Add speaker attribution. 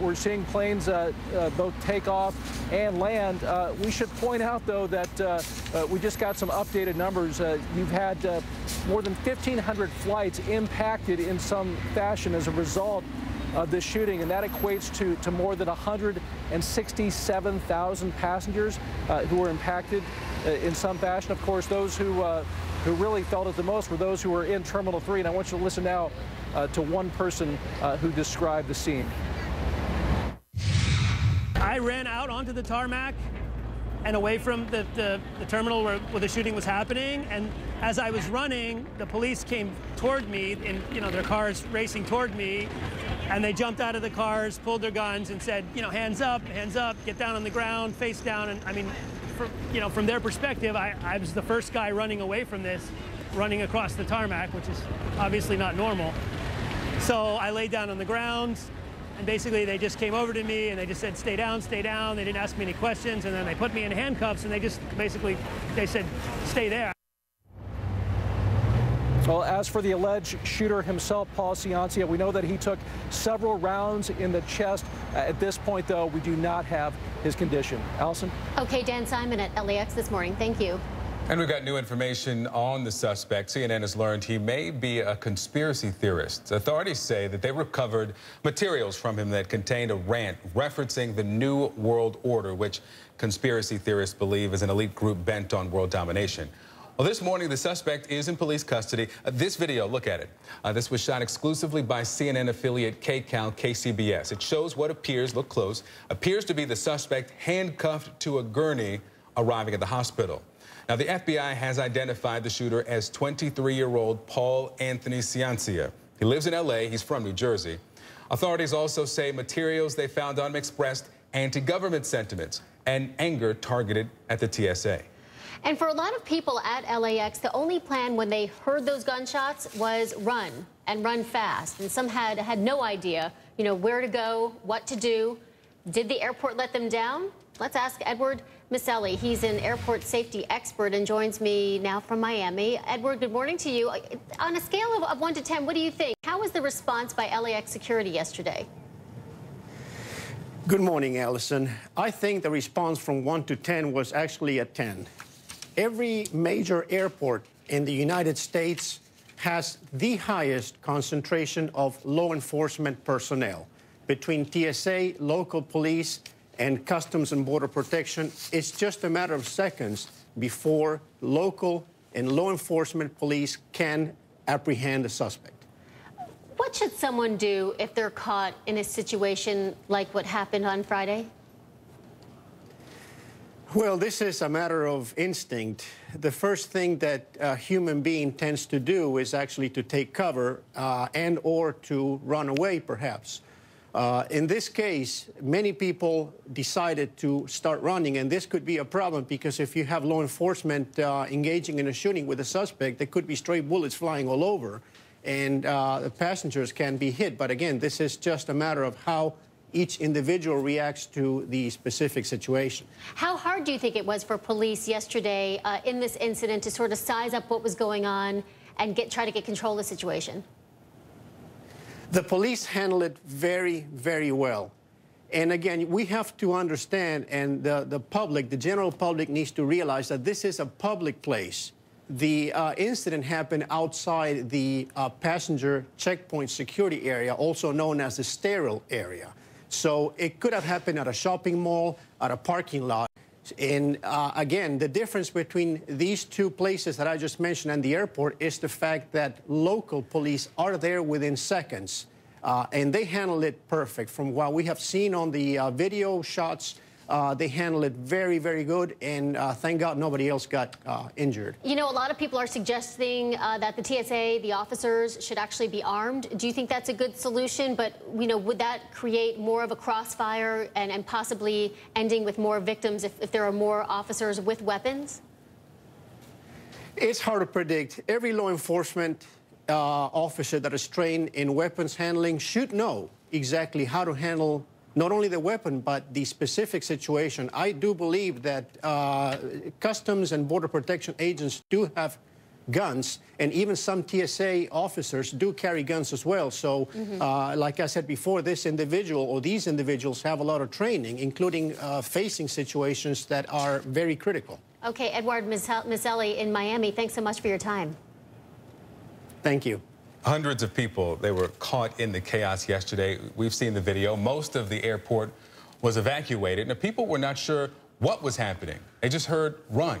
Speaker 1: we're seeing planes uh, uh, both take off and land. Uh, we should point out, though, that uh, uh, we just got some updated numbers. you've had more than 1,500 flights impacted in some fashion as a result of this shooting, and that equates to, to more than 167,000 passengers who were impacted in some fashion. Of course, those who who really felt it the most were those who were in Terminal 3. And I want you to listen now uh, to one person uh, who described the scene.
Speaker 2: I ran out onto the tarmac and away from the, the, the terminal where, where, the shooting was happening. And as I was running, the police came toward me in you know their cars racing toward me, and they jumped out of the cars, pulled their guns, and said, you know, hands up, hands up, get down on the ground, face down. And I mean, from, you know, from their perspective, I, I was the first guy running away from this, running across the tarmac, which is obviously not normal. So I laid down on the ground, and basically they just came over to me and they just said, stay down, stay down. They didn't ask me any questions, and then they put me in handcuffs, and they just basically, they said, stay there.
Speaker 1: Well, as for the alleged shooter himself, Paul Ciancia, we know that he took several rounds in the chest. Uh, at this point, though, we do not have his condition. Allison?
Speaker 3: Okay, Dan Simon at LAX this morning. Thank you.
Speaker 4: And we've got new information on the suspect. CNN has learned he may be a conspiracy theorist. Authorities say that they recovered materials from him that contained a rant referencing the New World Order, which conspiracy theorists believe is an elite group bent on world domination. Well, this morning, the suspect is in police custody. Uh, this video, look at it. Uh, this was shot exclusively by CNN affiliate KCAL KCBS. It shows what appears, look close, appears to be the suspect handcuffed to a gurney arriving at the hospital. Now, the FBI has identified the shooter as 23-year-old Paul Anthony Ciancia. He lives in L.A. He's from New Jersey. Authorities also say materials they found on him expressed anti-government sentiments and anger targeted at the TSA.
Speaker 3: And for a lot of people at LAX, the only plan when they heard those gunshots was run and run fast. And some had had no idea, you know, where to go, what to do. Did the airport let them down? Let's ask Edward Miceli. He's an airport safety expert and joins me now from Miami. Edward, good morning to you. On a scale of, of 1 to 10, what do you think? How was the response by LAX security yesterday?
Speaker 5: Good morning, Allison. I think the response from 1 to 10 was actually a 10 every major airport in the United States has the highest concentration of law enforcement personnel. Between TSA, local police, and Customs and Border Protection, it's just a matter of seconds before local and law enforcement police can apprehend a suspect.
Speaker 3: What should someone do if they're caught in a situation like what happened on Friday?
Speaker 5: Well, this is a matter of instinct. The first thing that a human being tends to do is actually to take cover uh, and or to run away, perhaps. Uh, in this case, many people decided to start running, and this could be a problem because if you have law enforcement uh, engaging in a shooting with a suspect, there could be stray bullets flying all over, and uh, the passengers can be hit. But again, this is just a matter of how each individual reacts to the specific situation.
Speaker 3: How hard do you think it was for police yesterday uh, in this incident to sort of size up what was going on and get try to get control of the situation?
Speaker 5: The police handle it very, very well. And again, we have to understand, and the, the public, the general public needs to realize that this is a public place. The uh, incident happened outside the uh, passenger checkpoint security area, also known as the sterile area. So it could have happened at a shopping mall, at a parking lot. And uh, again, the difference between these two places that I just mentioned and the airport is the fact that local police are there within seconds. Uh, and they handle it perfect. From what we have seen on the uh, video shots, uh, they handled it very, very good, and uh, thank God nobody else got uh, injured.
Speaker 3: You know, a lot of people are suggesting uh, that the TSA, the officers, should actually be armed. Do you think that's a good solution? But, you know, would that create more of a crossfire and, and possibly ending with more victims if, if there are more officers with weapons?
Speaker 5: It's hard to predict. Every law enforcement uh, officer that is trained in weapons handling should know exactly how to handle not only the weapon, but the specific situation. I do believe that uh, Customs and Border Protection agents do have guns, and even some TSA officers do carry guns as well. So, uh, like I said before, this individual or these individuals have a lot of training, including uh, facing situations that are very critical.
Speaker 3: Okay, Edward Miceli in Miami, thanks so much for your time.
Speaker 5: Thank you.
Speaker 4: Hundreds of people, they were caught in the chaos yesterday. We've seen the video. Most of the airport was evacuated, and people were not sure what was happening. They just heard run.